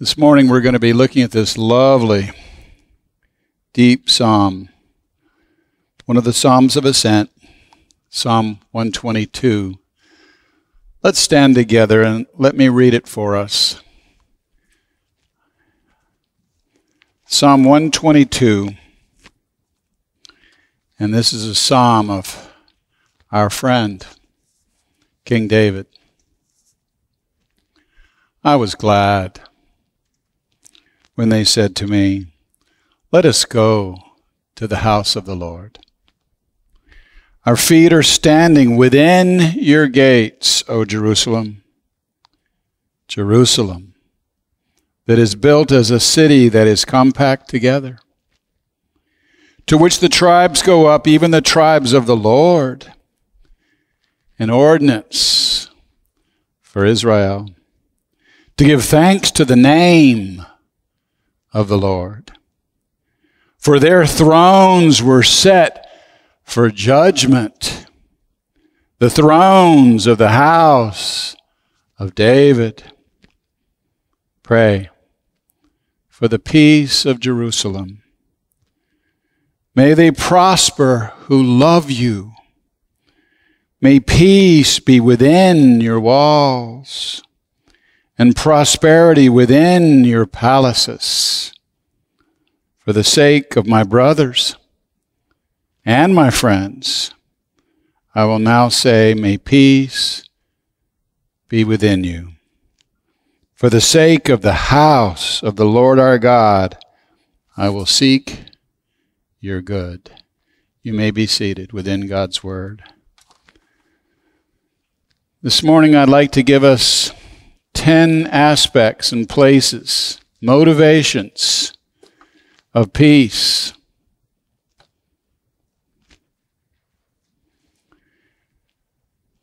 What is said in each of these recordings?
This morning we're going to be looking at this lovely, deep psalm, one of the Psalms of Ascent, Psalm 122. Let's stand together and let me read it for us. Psalm 122. And this is a psalm of our friend, King David. I was glad when they said to me, Let us go to the house of the Lord. Our feet are standing within your gates, O Jerusalem. Jerusalem, that is built as a city that is compact together, to which the tribes go up, even the tribes of the Lord, an ordinance for Israel, to give thanks to the name of the Lord. For their thrones were set for judgment, the thrones of the house of David. Pray for the peace of Jerusalem. May they prosper who love you. May peace be within your walls and prosperity within your palaces. For the sake of my brothers and my friends, I will now say, May peace be within you. For the sake of the house of the Lord our God, I will seek your good. You may be seated within God's Word. This morning, I'd like to give us 10 aspects and places, motivations of peace.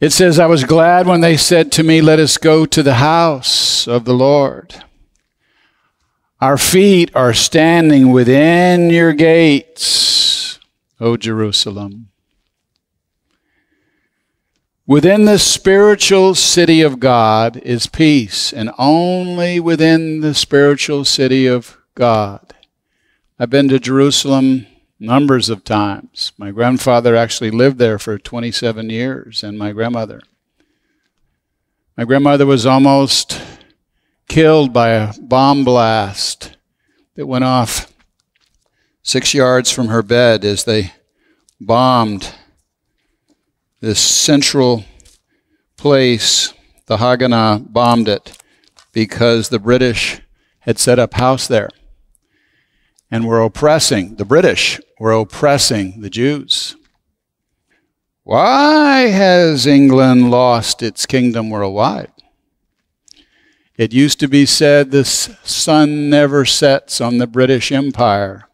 It says, I was glad when they said to me, Let us go to the house of the Lord. Our feet are standing within your gates, O Jerusalem. Within the spiritual city of God is peace, and only within the spiritual city of God. I've been to Jerusalem numbers of times. My grandfather actually lived there for 27 years, and my grandmother. My grandmother was almost killed by a bomb blast that went off six yards from her bed as they bombed this central place. The Haganah bombed it because the British had set up house there and were oppressing, the British were oppressing the Jews. Why has England lost its kingdom worldwide? It used to be said the sun never sets on the British Empire.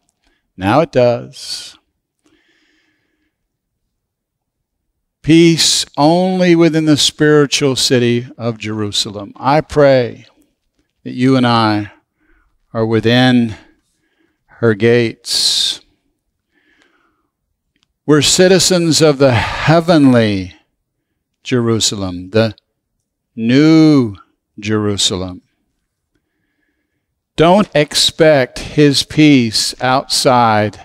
Now it does. Peace only within the spiritual city of Jerusalem. I pray that you and I are within her gates. We're citizens of the heavenly Jerusalem, the new Jerusalem. Don't expect his peace outside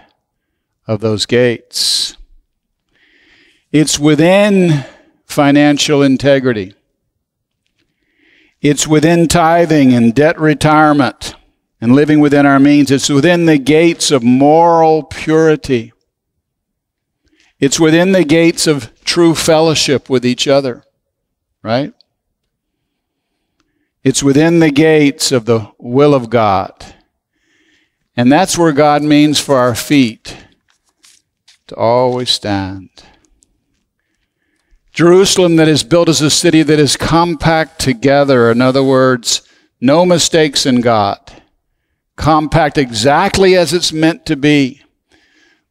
of those gates. It's within financial integrity. It's within tithing and debt retirement and living within our means. It's within the gates of moral purity. It's within the gates of true fellowship with each other, right? It's within the gates of the will of God. And that's where God means for our feet to always stand. Jerusalem that is built as a city that is compact together. In other words, no mistakes in God. Compact exactly as it's meant to be.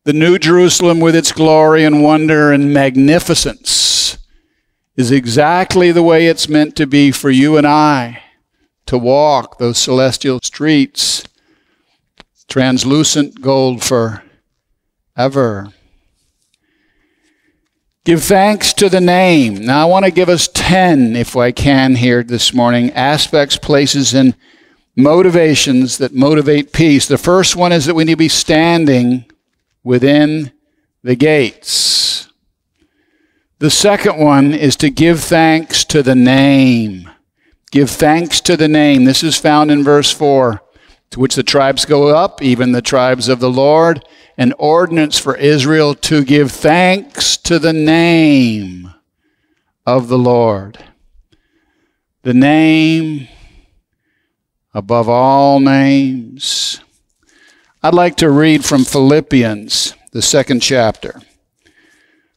The New Jerusalem with its glory and wonder and magnificence is exactly the way it's meant to be for you and I to walk those celestial streets, translucent gold for ever. Give thanks to the name. Now, I want to give us 10, if I can, here this morning aspects, places, and motivations that motivate peace. The first one is that we need to be standing within the gates. The second one is to give thanks to the name. Give thanks to the name. This is found in verse 4 to which the tribes go up, even the tribes of the Lord, an ordinance for Israel to give thanks to the name of the Lord. The name above all names. I'd like to read from Philippians, the second chapter.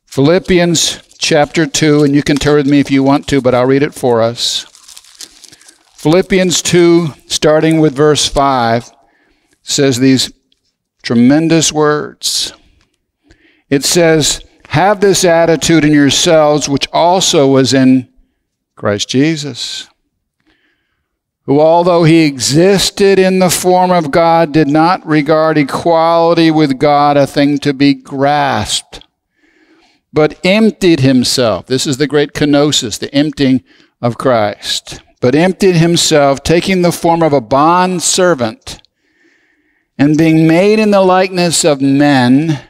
Philippians chapter 2, and you can turn with me if you want to, but I'll read it for us. Philippians 2, starting with verse 5, says these tremendous words. It says, Have this attitude in yourselves, which also was in Christ Jesus, who, although he existed in the form of God, did not regard equality with God a thing to be grasped, but emptied himself. This is the great kenosis, the emptying of Christ but emptied himself, taking the form of a bond servant, and being made in the likeness of men,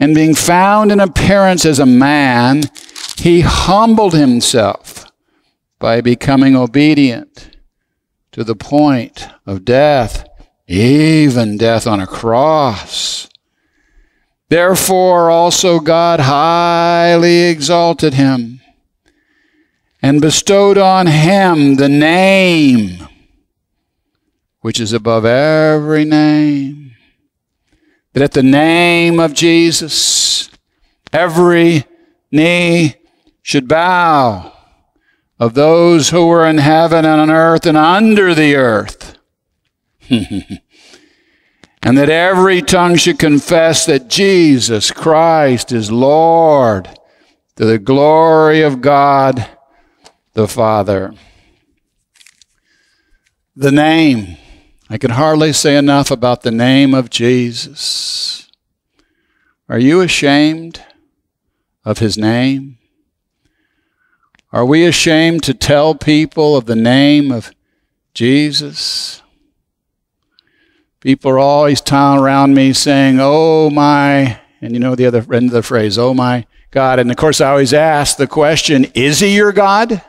and being found in appearance as a man, he humbled himself by becoming obedient to the point of death, even death on a cross. Therefore also God highly exalted him and bestowed on him the name which is above every name. That at the name of Jesus, every knee should bow of those who are in heaven and on earth and under the earth. and that every tongue should confess that Jesus Christ is Lord to the glory of God the Father. The name. I can hardly say enough about the name of Jesus. Are you ashamed of his name? Are we ashamed to tell people of the name of Jesus? People are always telling around me saying, Oh my, and you know the other end of the phrase, Oh my God. And of course, I always ask the question, Is he your God?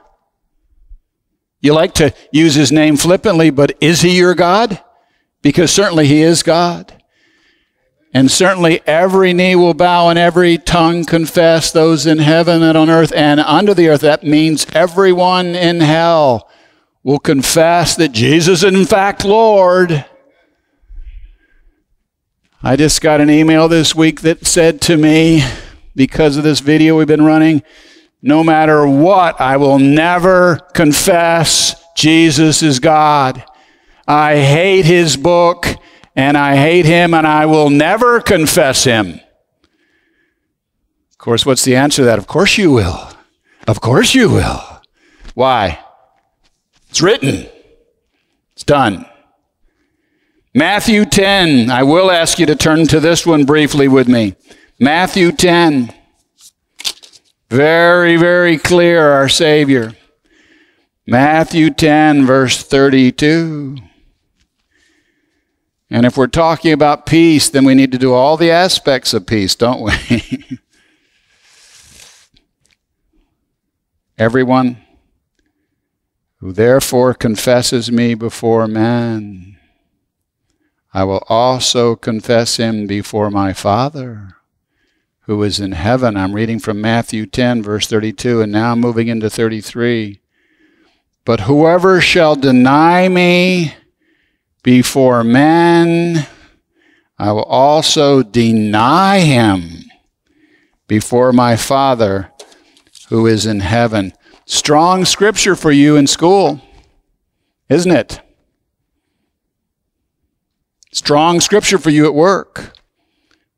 You like to use his name flippantly, but is he your God? Because certainly he is God. And certainly every knee will bow and every tongue confess, those in heaven and on earth and under the earth. That means everyone in hell will confess that Jesus is in fact Lord. I just got an email this week that said to me, because of this video we've been running, no matter what, I will never confess Jesus is God. I hate his book and I hate him and I will never confess him. Of course, what's the answer to that? Of course you will. Of course you will. Why? It's written. It's done. Matthew 10. I will ask you to turn to this one briefly with me. Matthew 10. Very, very clear, our Savior. Matthew 10, verse 32. And if we're talking about peace, then we need to do all the aspects of peace, don't we? Everyone who therefore confesses me before man, I will also confess him before my Father who is in heaven. I'm reading from Matthew 10, verse 32, and now moving into 33. But whoever shall deny me before men, I will also deny him before my Father who is in heaven. Strong scripture for you in school, isn't it? Strong scripture for you at work.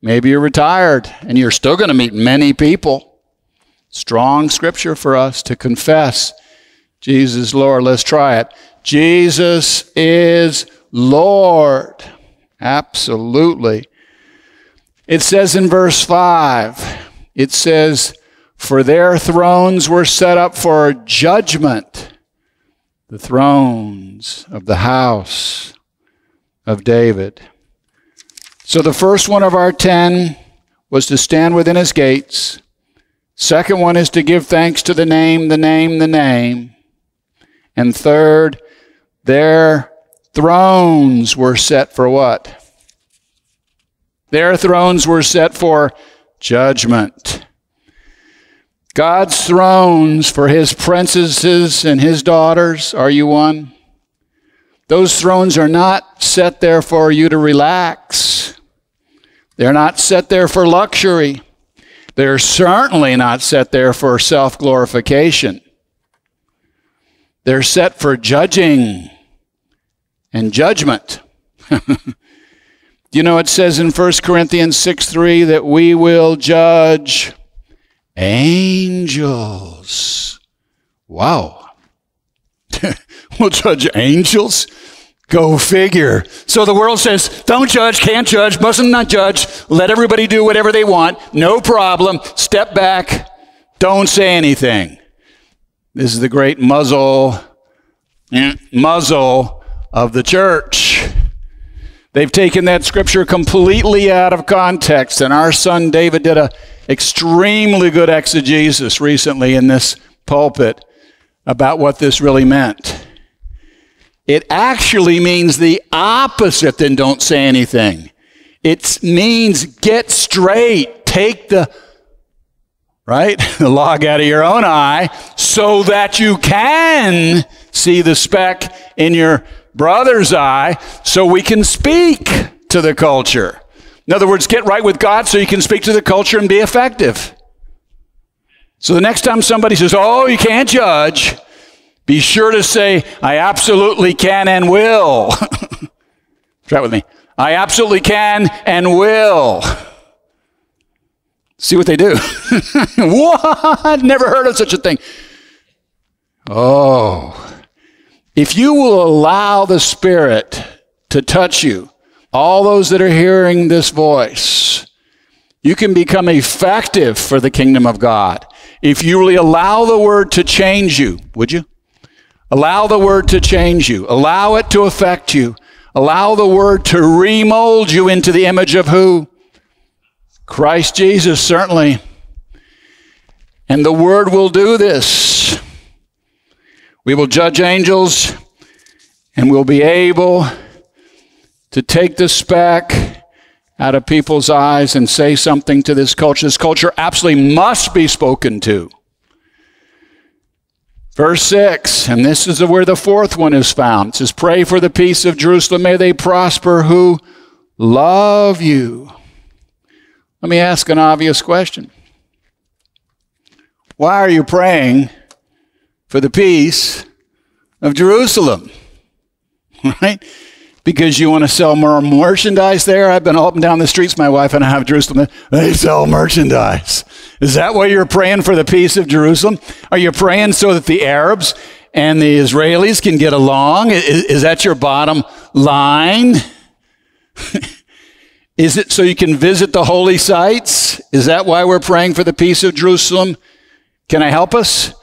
Maybe you're retired and you're still going to meet many people. Strong scripture for us to confess Jesus Lord. Let's try it. Jesus is Lord. Absolutely. It says in verse 5, it says, For their thrones were set up for judgment, the thrones of the house of David. So the first one of our ten was to stand within his gates. Second one is to give thanks to the name, the name, the name. And third, their thrones were set for what? Their thrones were set for judgment. God's thrones for his princesses and his daughters, are you one? Those thrones are not set there for you to relax. They're not set there for luxury. They're certainly not set there for self glorification. They're set for judging and judgment. you know, it says in 1 Corinthians 6 3 that we will judge angels. Wow. we'll judge angels? Go figure. So the world says, don't judge, can't judge, mustn't not judge, let everybody do whatever they want, no problem, step back, don't say anything. This is the great muzzle, eh, muzzle of the church. They've taken that scripture completely out of context, and our son David did a extremely good exegesis recently in this pulpit about what this really meant. It actually means the opposite than don't say anything. It means get straight, take the right the log out of your own eye so that you can see the speck in your brother's eye so we can speak to the culture. In other words, get right with God so you can speak to the culture and be effective. So the next time somebody says, Oh, you can't judge, be sure to say, I absolutely can and will. Try it with me. I absolutely can and will. See what they do. what? Never heard of such a thing. Oh. If you will allow the Spirit to touch you, all those that are hearing this voice, you can become effective for the kingdom of God. If you really allow the word to change you, would you? Allow the word to change you. Allow it to affect you. Allow the word to remold you into the image of who? Christ Jesus, certainly. And the word will do this. We will judge angels and we'll be able to take the speck out of people's eyes and say something to this culture. This culture absolutely must be spoken to. Verse 6, and this is where the fourth one is found. It says, Pray for the peace of Jerusalem. May they prosper who love you. Let me ask an obvious question. Why are you praying for the peace of Jerusalem? Right? Because you want to sell more merchandise there? I've been up and down the streets, my wife and I have Jerusalem. They sell merchandise. Is that why you're praying for the peace of Jerusalem? Are you praying so that the Arabs and the Israelis can get along? Is, is that your bottom line? is it so you can visit the holy sites? Is that why we're praying for the peace of Jerusalem? Can I help us?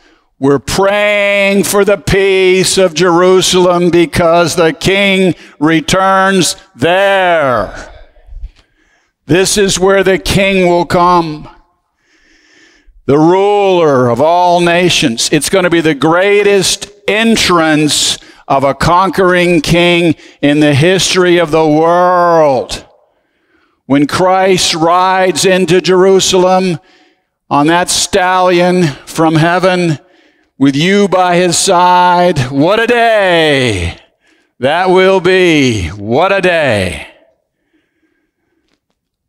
We're praying for the peace of Jerusalem because the king returns there. This is where the king will come the ruler of all nations. It's going to be the greatest entrance of a conquering king in the history of the world. When Christ rides into Jerusalem on that stallion from heaven with you by his side, what a day that will be. What a day.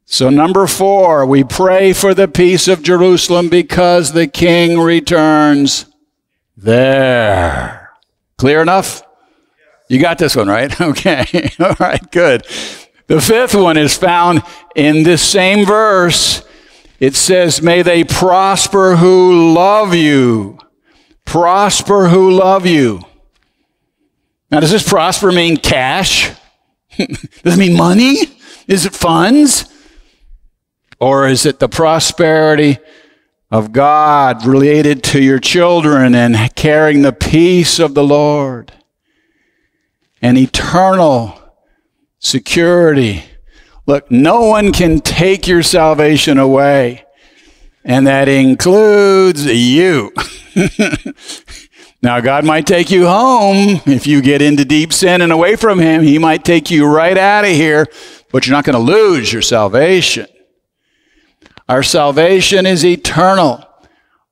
So, number four, we pray for the peace of Jerusalem because the king returns there. Clear enough? You got this one, right? Okay. All right, good. The fifth one is found in this same verse. It says, May they prosper who love you. Prosper who love you. Now, does this prosper mean cash? does it mean money? Is it funds? Or is it the prosperity of God related to your children and carrying the peace of the Lord and eternal security. Look, no one can take your salvation away, and that includes you. now, God might take you home if you get into deep sin and away from Him. He might take you right out of here, but you're not going to lose your salvation. Our salvation is eternal.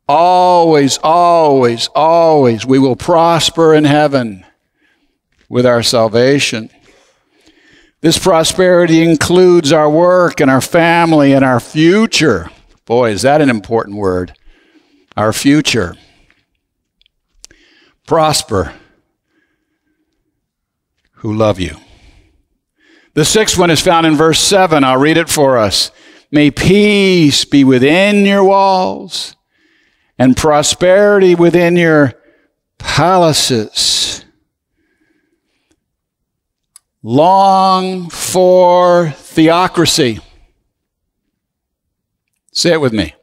Always, always, always, we will prosper in heaven with our salvation. This prosperity includes our work and our family and our future. Boy, is that an important word. Our future. Prosper who love you. The sixth one is found in verse 7. I'll read it for us. May peace be within your walls and prosperity within your palaces. Long for theocracy. Say it with me.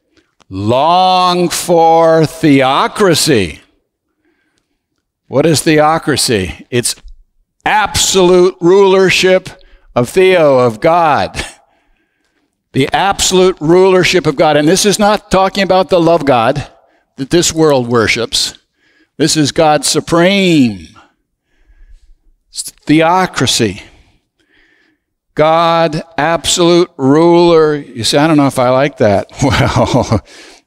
Long for theocracy. What is theocracy? It's absolute rulership of Theo, of God the absolute rulership of God. And this is not talking about the love God that this world worships. This is God supreme theocracy. God, absolute ruler. You say, I don't know if I like that. Well,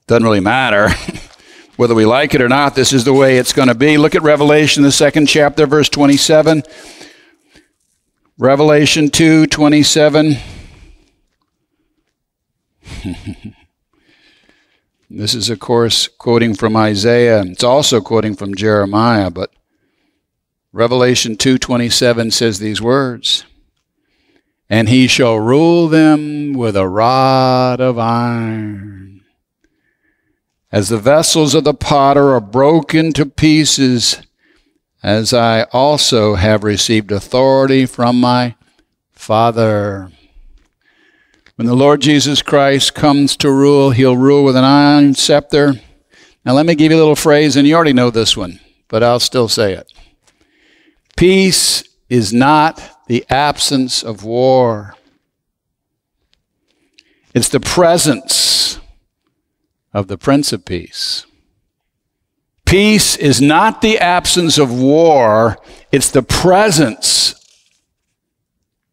doesn't really matter. Whether we like it or not, this is the way it's going to be. Look at Revelation, the second chapter, verse 27. Revelation 2 27. this is, of course, quoting from Isaiah. It's also quoting from Jeremiah, but Revelation 2:27 says these words, "And he shall rule them with a rod of iron. As the vessels of the potter are broken to pieces, as I also have received authority from my Father." When the Lord Jesus Christ comes to rule, he'll rule with an iron scepter. Now, let me give you a little phrase, and you already know this one, but I'll still say it. Peace is not the absence of war, it's the presence of the Prince of Peace. Peace is not the absence of war, it's the presence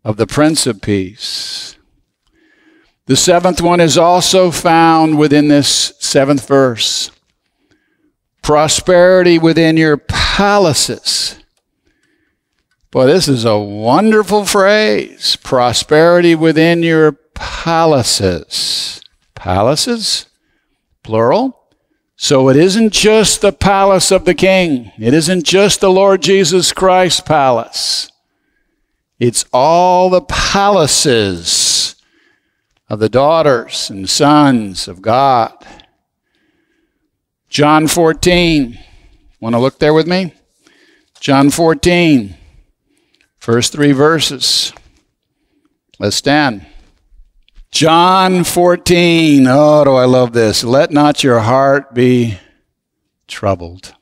of the Prince of Peace. The seventh one is also found within this seventh verse. Prosperity within your palaces. Boy, this is a wonderful phrase. Prosperity within your palaces. Palaces? Plural? So it isn't just the palace of the king. It isn't just the Lord Jesus Christ palace. It's all the palaces of the daughters and sons of God. John 14. Want to look there with me? John 14, first three verses. Let's stand. John 14. Oh, do I love this. Let not your heart be troubled.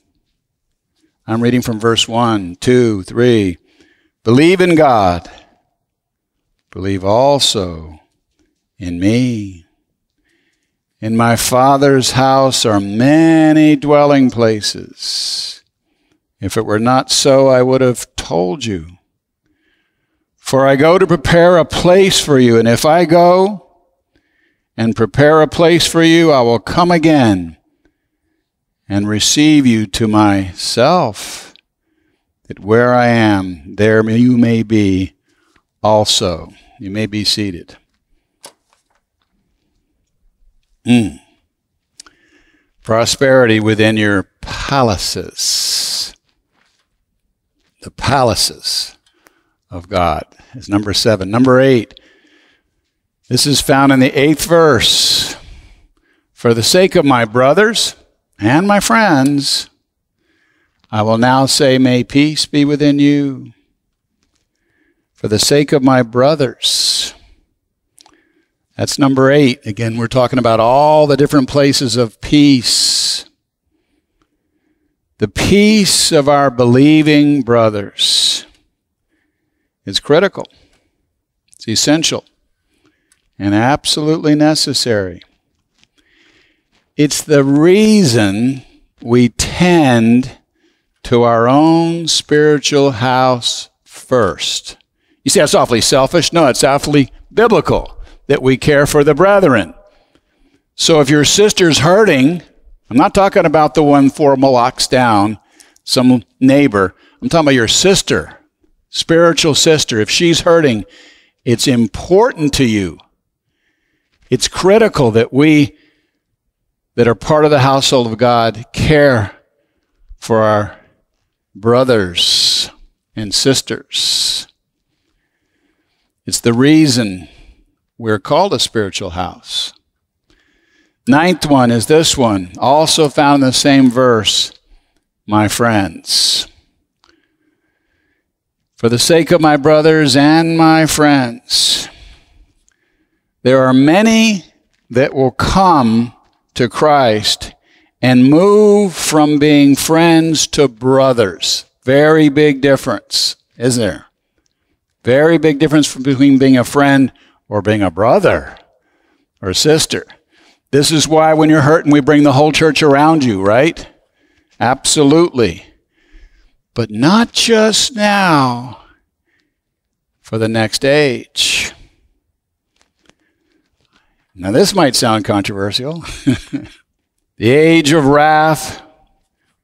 I'm reading from verse 1, 2, 3. Believe in God. Believe also in me. In my Father's house are many dwelling places. If it were not so, I would have told you. For I go to prepare a place for you, and if I go and prepare a place for you, I will come again and receive you to myself, that where I am, there you may be also. You may be seated. Mm. Prosperity within your palaces. The palaces of God is number seven. Number eight. This is found in the eighth verse. For the sake of my brothers and my friends, I will now say, May peace be within you. For the sake of my brothers That's number eight. Again, we're talking about all the different places of peace. The peace of our believing brothers is critical, it's essential, and absolutely necessary. It's the reason we tend to our own spiritual house first. You say that's awfully selfish? No, it's awfully biblical that we care for the brethren. So if your sister's hurting, I'm not talking about the one four blocks down, some neighbor. I'm talking about your sister, spiritual sister. If she's hurting, it's important to you. It's critical that we that are part of the household of God care for our brothers and sisters. It's the reason we're called a spiritual house. Ninth one is this one, also found in the same verse, my friends. For the sake of my brothers and my friends, there are many that will come to Christ and move from being friends to brothers. Very big difference, isn't there? Very big difference between being a friend or being a brother or sister. This is why when you're hurting, we bring the whole church around you, right? Absolutely. But not just now, for the next age. Now, this might sound controversial. the age of wrath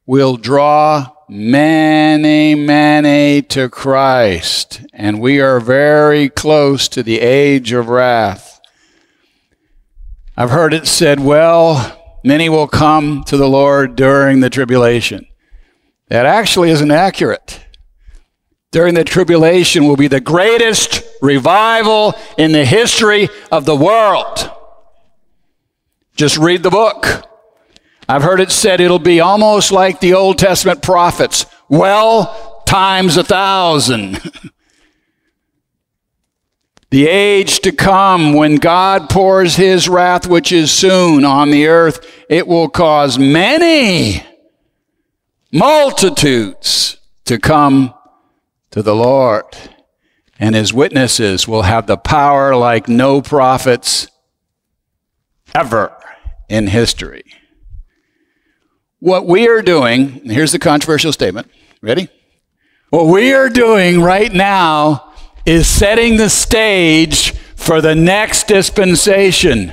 will draw many, many to Christ, and we are very close to the age of wrath. I've heard it said, well, many will come to the Lord during the tribulation. That actually isn't accurate. During the tribulation will be the greatest revival in the history of the world. Just read the book. I've heard it said it'll be almost like the Old Testament prophets. Well, times a thousand. the age to come when God pours his wrath, which is soon on the earth, it will cause many multitudes to come to the Lord. And his witnesses will have the power like no prophets ever in history. What we are doing, here's the controversial statement. Ready? What we are doing right now is setting the stage for the next dispensation.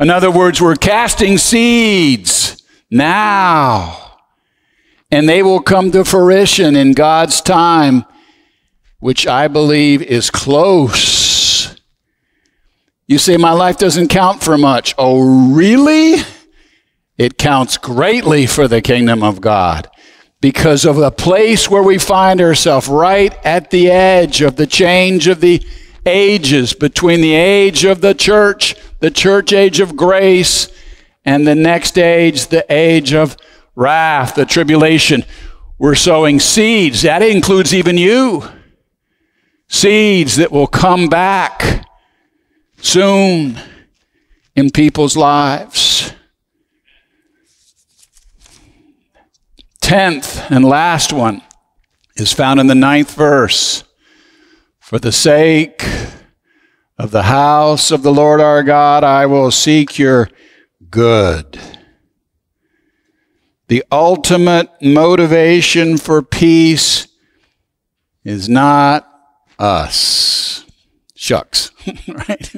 In other words, we're casting seeds now, and they will come to fruition in God's time, which I believe is close. You say, My life doesn't count for much. Oh, really? It counts greatly for the kingdom of God because of the place where we find ourselves, right at the edge of the change of the ages between the age of the church, the church age of grace, and the next age, the age of wrath, the tribulation. We're sowing seeds. That includes even you. Seeds that will come back soon in people's lives. tenth and last one is found in the ninth verse. For the sake of the house of the Lord our God, I will seek your good. The ultimate motivation for peace is not us. Shucks, right?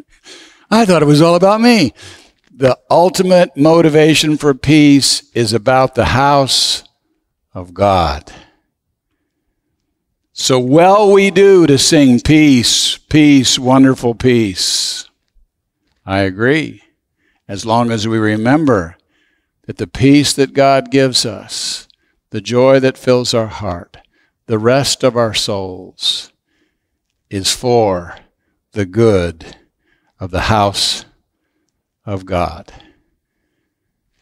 I thought it was all about me. The ultimate motivation for peace is about the house of God. So well we do to sing peace, peace, wonderful peace. I agree. As long as we remember that the peace that God gives us, the joy that fills our heart, the rest of our souls, is for the good of the house of God.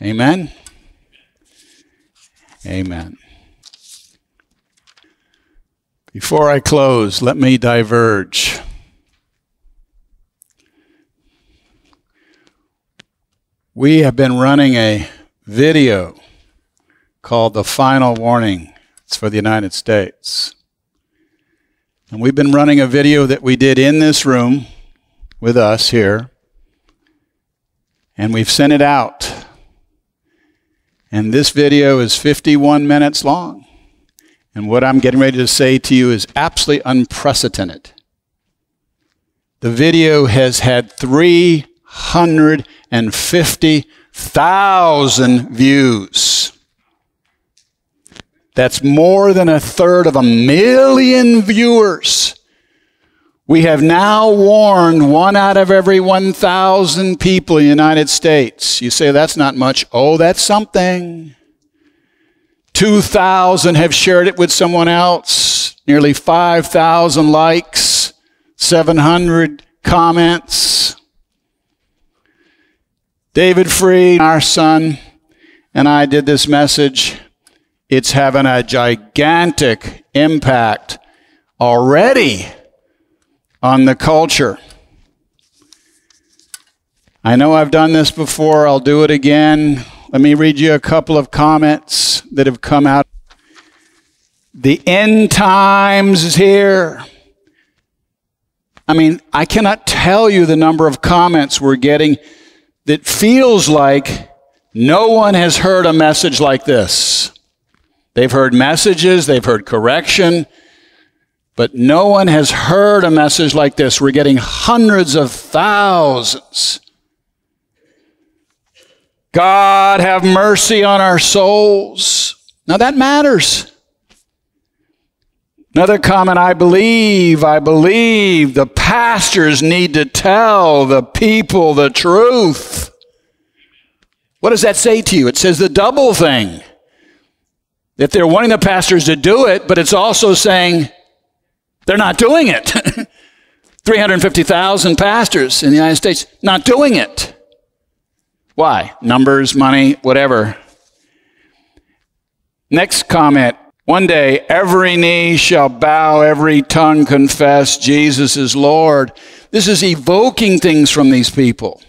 Amen. Amen. Before I close, let me diverge. We have been running a video called The Final Warning. It's for the United States. And we've been running a video that we did in this room with us here. And we've sent it out. And this video is 51 minutes long. And what I'm getting ready to say to you is absolutely unprecedented. The video has had 350,000 views. That's more than a third of a million viewers. We have now warned one out of every 1,000 people in the United States. You say that's not much. Oh, that's something. 2,000 have shared it with someone else. Nearly 5,000 likes. 700 comments. David Freed, our son, and I did this message. It's having a gigantic impact already on the culture. I know I've done this before, I'll do it again. Let me read you a couple of comments that have come out. The end times is here. I mean, I cannot tell you the number of comments we're getting that feels like no one has heard a message like this. They've heard messages, they've heard correction, but no one has heard a message like this. We're getting hundreds of thousands. God, have mercy on our souls. Now that matters. Another comment I believe, I believe the pastors need to tell the people the truth. What does that say to you? It says the double thing. That they're wanting the pastors to do it, but it's also saying they're not doing it. 350,000 pastors in the United States not doing it. Why? Numbers, money, whatever. Next comment. One day every knee shall bow, every tongue confess Jesus is Lord. This is evoking things from these people.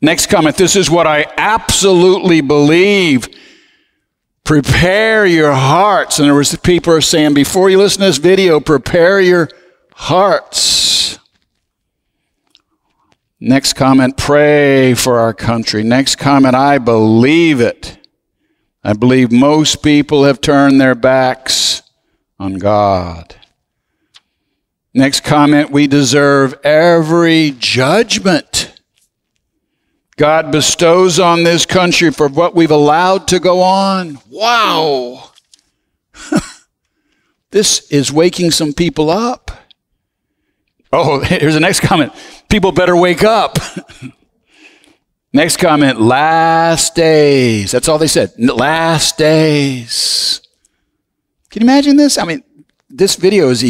Next comment. This is what I absolutely believe. Prepare your hearts. In other words, people are saying, before you listen to this video, prepare your hearts. Next comment, pray for our country. Next comment, I believe it. I believe most people have turned their backs on God. Next comment, we deserve every judgment God bestows on this country for what we've allowed to go on. Wow. this is waking some people up. Oh, here's the next comment. People better wake up. next comment, last days. That's all they said. Last days. Can you imagine this? I mean, this video is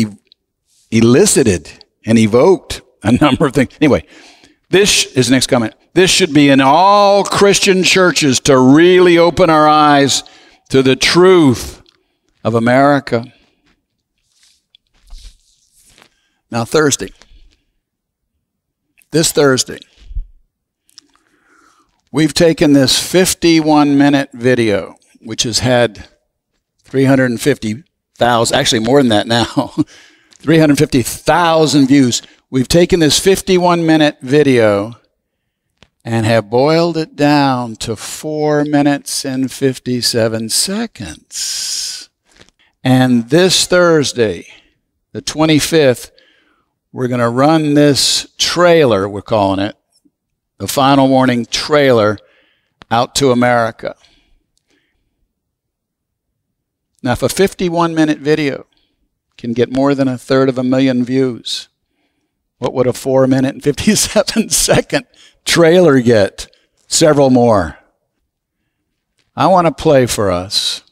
elicited and evoked a number of things. Anyway, this is the next comment. This should be in all Christian churches to really open our eyes to the truth of America. Now, Thursday, this Thursday, we've taken this 51 minute video, which has had 350,000, actually more than that now, 350,000 views. We've taken this 51 minute video and have boiled it down to 4 minutes and 57 seconds. And this Thursday, the 25th, we're going to run this trailer, we're calling it, the final warning trailer, out to America. Now, if a 51 minute video can get more than a third of a million views, what would a 4 minute and 57 second trailer get? Several more. I want to play for us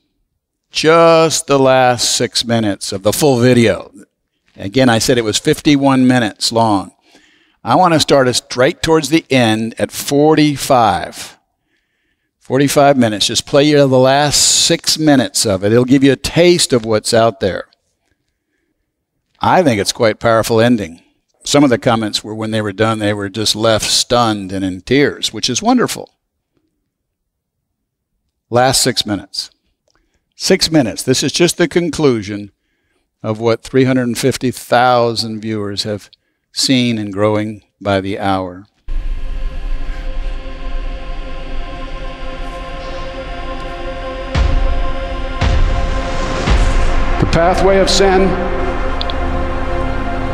just the last six minutes of the full video. Again, I said it was 51 minutes long. I want to start us right towards the end at 45. 45 minutes. Just play you the last six minutes of it. It'll give you a taste of what's out there. I think it's quite powerful ending. some of the comments were when they were done, they were just left stunned and in tears, which is wonderful. Last six minutes. Six minutes. This is just the conclusion of what 350,000 viewers have seen and growing by the hour. The pathway of sin,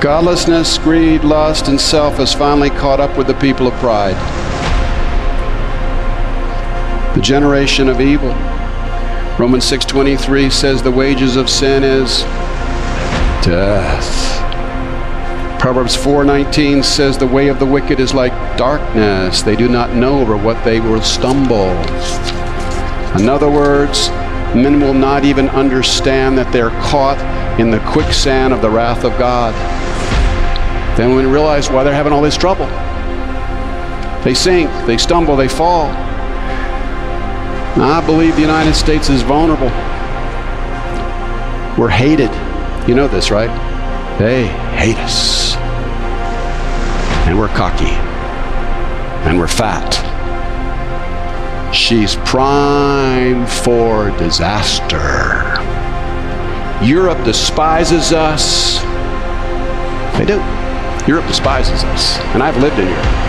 godlessness, greed, lust, and self has finally caught up with the people of pride. The generation of evil. Romans 6:23 says the wages of sin is death. Proverbs 4:19 says the way of the wicked is like darkness. They do not know over what they will stumble. In other words, men will not even understand that they're caught in the quicksand of the wrath of God. Then we realize why they're having all this trouble. They sink, they stumble, they fall. Now, I believe the United States is vulnerable. We're hated. You know this, right? They hate us. And we're cocky. And we're fat. She's prime for disaster. Europe despises us. They do. Europe despises us. And I've lived in Europe.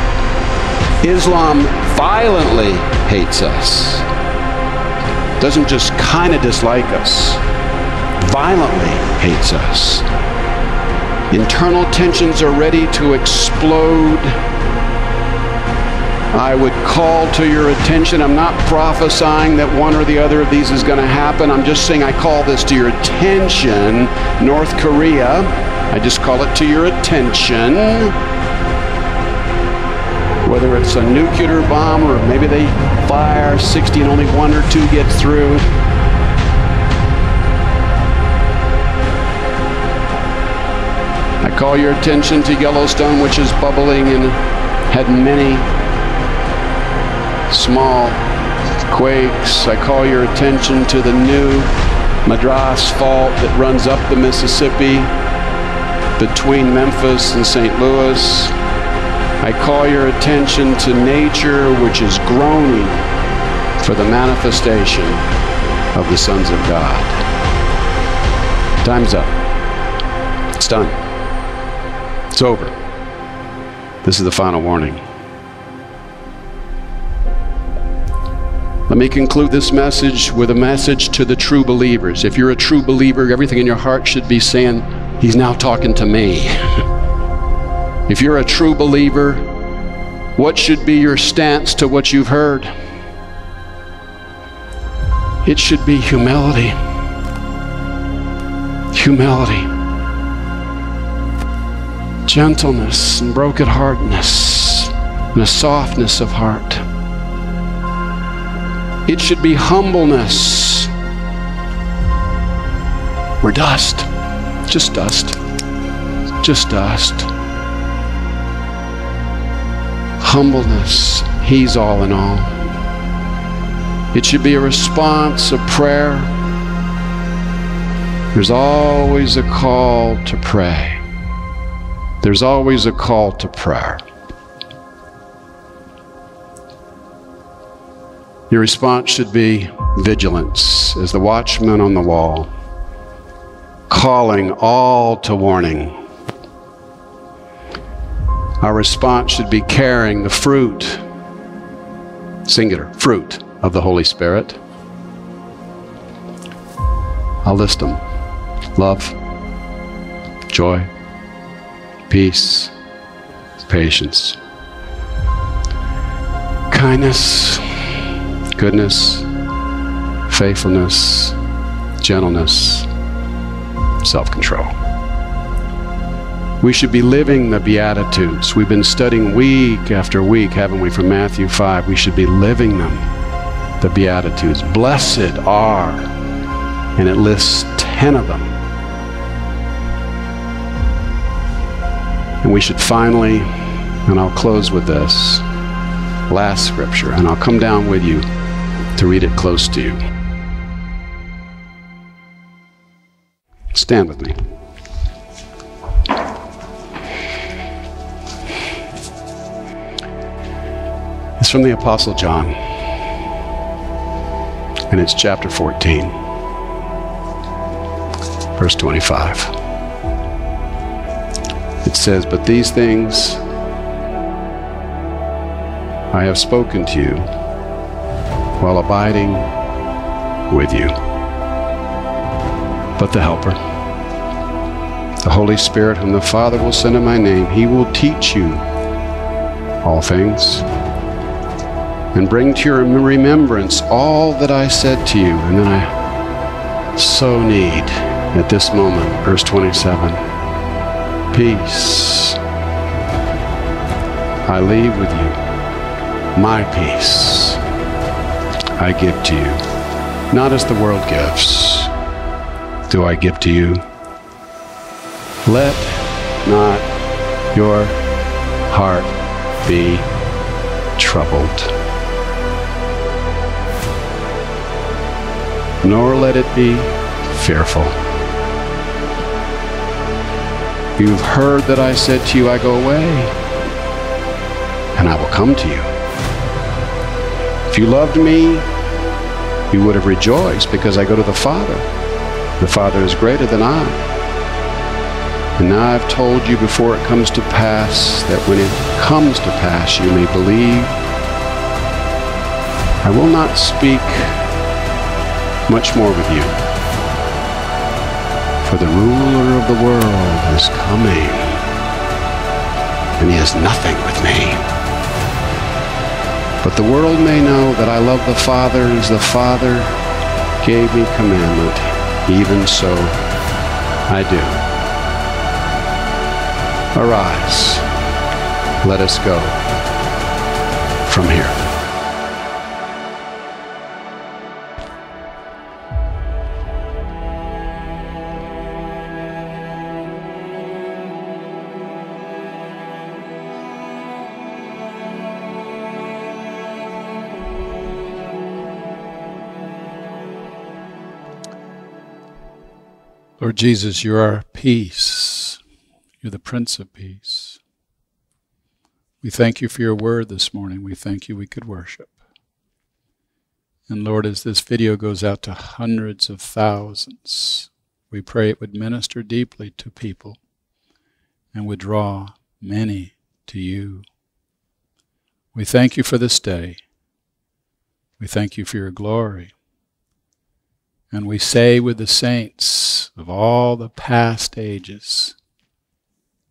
Islam violently hates us. Doesn't just kind of dislike us, violently hates us. Internal tensions are ready to explode I would call to your attention. I'm not prophesying that one or the other of these is going to happen. I'm just saying I call this to your attention. North Korea, I just call it to your attention. Whether it's a nuclear bomb or maybe they fire 60 and only one or two get through. Call your attention to Yellowstone, which is bubbling and had many small quakes. I call your attention to the New Madrid Fault that runs up the Mississippi between Memphis and St. Louis. I call your attention to nature which is groaning for the manifestation of the sons of God. Time's up. It's done. It's over. This is the final warning. Let me conclude this message with a message to the true believers. If you're a true believer, everything in your heart should be saying, He's now talking to me. if you're a true believer, what should be your stance to what you've heard? It should be humility. Humility. Gentleness and brokenheartedness and a softness of heart. It should be humbleness. We're dust. Just dust. Just dust. Humbleness. He's all in all. It should be a response a prayer. There's always a call to pray. There's always a call to prayer. Your response should be vigilance as the watchman on the wall, calling all to warning. Our response should be carrying the fruit, singular, fruit of the Holy Spirit. I'll list them love, joy, peace, patience, kindness goodness, faithfulness, gentleness, self control. We should be living the Beatitudes. We've been studying week after week, haven't we, from Matthew 5. We should be living them, the Beatitudes. Blessed are, and it lists 10 of them. And we should finally, and I'll close with this last scripture, and I'll come down with you to read it close to you. Stand with me. It's from the Apostle John, and it's chapter 14, verse 25. It says, But these things I have spoken to you while abiding with you. But the Helper, the Holy Spirit, whom the Father will send in my name, he will teach you all things and bring to your remembrance all that I said to you. And then I so need at this moment, verse 27, peace. I leave with you my peace I give to you, not as the world gives, do I give to you. Let not your heart be troubled, nor let it be fearful. You've heard that I said to you, I go away, and I will come to you. If you loved me, you would have rejoiced because I go to the Father. The Father is greater than I. And now I've told you before it comes to pass that when it comes to pass you may believe. I will not speak much more with you. For the ruler of the world is coming, and he has nothing with me. But the world may know that I love the Father as the Father gave me commandment. Even so, I do. Arise, let us go from here. Lord Jesus, you're our peace. You're the Prince of Peace. We thank you for your word this morning. We thank you we could worship. And Lord, as this video goes out to hundreds of thousands, we pray it would minister deeply to people and would draw many to you. We thank you for this day. We thank you for your glory. And we say with the saints of all the past ages,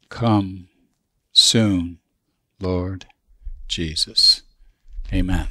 Come soon, Lord Jesus. Amen.